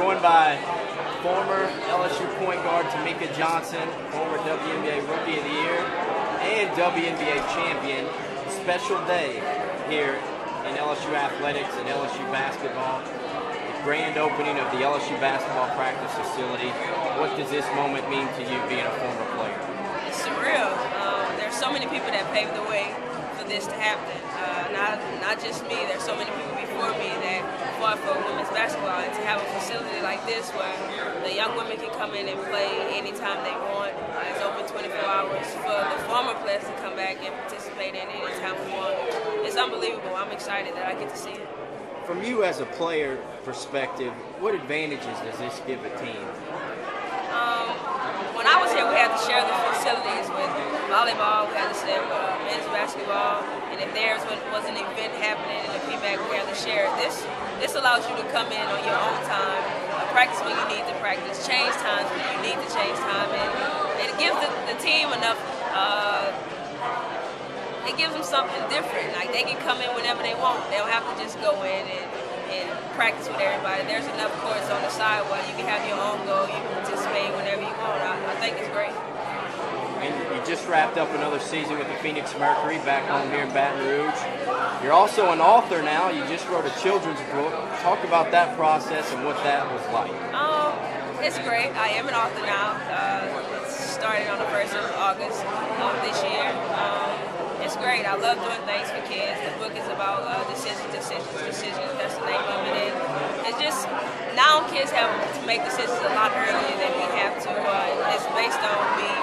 joined by former LSU point guard Temeka Johnson, former WNBA Rookie of the Year, and WNBA champion. Special day here in LSU athletics and LSU basketball. The grand opening of the LSU basketball practice facility. What does this moment mean to you being a former player? It's surreal. Um, there's so many people that paved the way for this to happen. Uh, not not just me. There's so many people before me that fought for basketball, and to have a facility like this where the young women can come in and play anytime they want. It's open 24 hours for the former players to come back and participate in anytime we want. It's unbelievable. I'm excited that I get to see it. From you as a player perspective, what advantages does this give a team? Um, when I was here, we had to share the facilities with volleyball, we had to share with uh, men's basketball, and if there was an event happening in the PMAC, we had to share. This this allows you to come in on your own time, uh, practice when you need to practice, change times when you need to change time, and it gives the, the team enough. Uh, it gives them something different. Like they can come in whenever they want. They don't have to just go in and, and practice with everybody. There's enough courts on the side where you can have your own goal. You can participate whenever you want. I, I think it's great. Just wrapped up another season with the Phoenix Mercury back home here in Baton Rouge. You're also an author now. You just wrote a children's book. Talk about that process and what that was like. Um, it's great. I am an author now. Uh, it started on the 1st of August of this year. Um, it's great. I love doing things for kids. The book is about uh, decisions, decisions, decisions. That's the name of it. It's just now kids have to make decisions a lot earlier than we have to. Uh, it's based on me,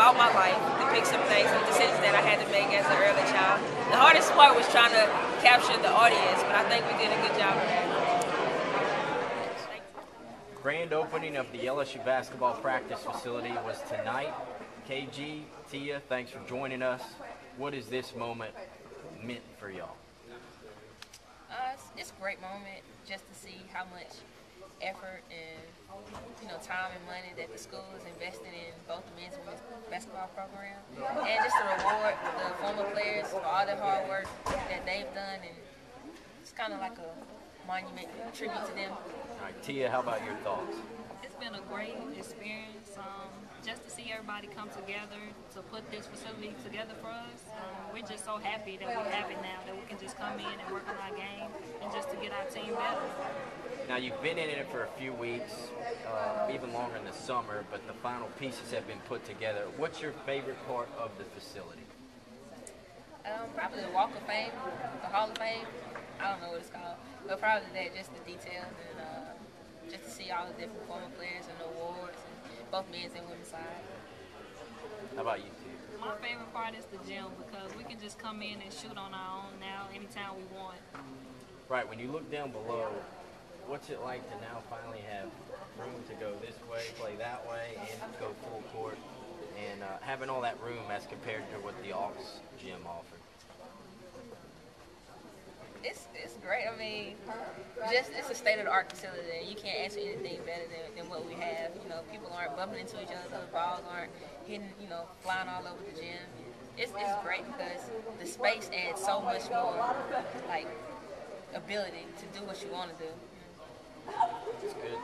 about my life to pick some things, some decisions that I had to make as an early child. The hardest part was trying to capture the audience, but I think we did a good job of that. Grand opening of the LSU basketball practice facility was tonight. KG, Tia, thanks for joining us. What is this moment meant for y'all? Uh, it's, it's, a great moment just to see how much effort and you know time and money that the school is investing in both the men's and women's basketball program, and just to reward the former players for all the hard work that they've done, and it's kind of like a monument tribute to them. All right, Tia, how about your thoughts? It's been a great experience. Um, just to see everybody come together to put this facility together for us. Um, we're just so happy that we have it now, that we can just come in and work on our game and just to get our team better. Now you've been in it for a few weeks, uh, even longer in the summer, but the final pieces have been put together. What's your favorite part of the facility? Um, probably the Walk of Fame, the Hall of Fame. I don't know what it's called, but probably that, just the details and uh, just to see all the different former players and the awards both men's and women's side. How about you? My favorite part is the gym because we can just come in and shoot on our own now anytime we want. Right, when you look down below, what's it like to now finally have room to go this way, play that way, and go full court, and uh, having all that room as compared to what the Aux gym offered? It's, it's great. I mean, just it's a state of the art facility. You can't answer anything better than, than what we have. You know, people aren't bumping into each other. The balls aren't hitting, you know, flying all over the gym. It's, it's great because the space adds so much more, like, ability to do what you want to do. It's good.